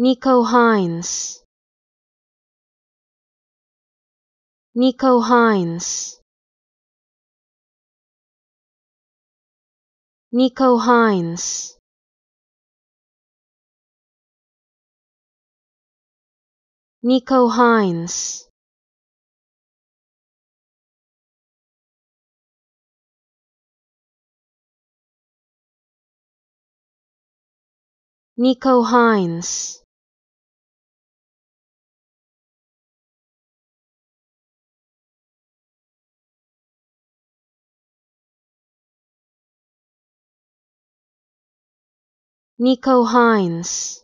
Nico Hines. Nico Hines. Nico Hines. Nico Hines. Nico Hines Nico Hines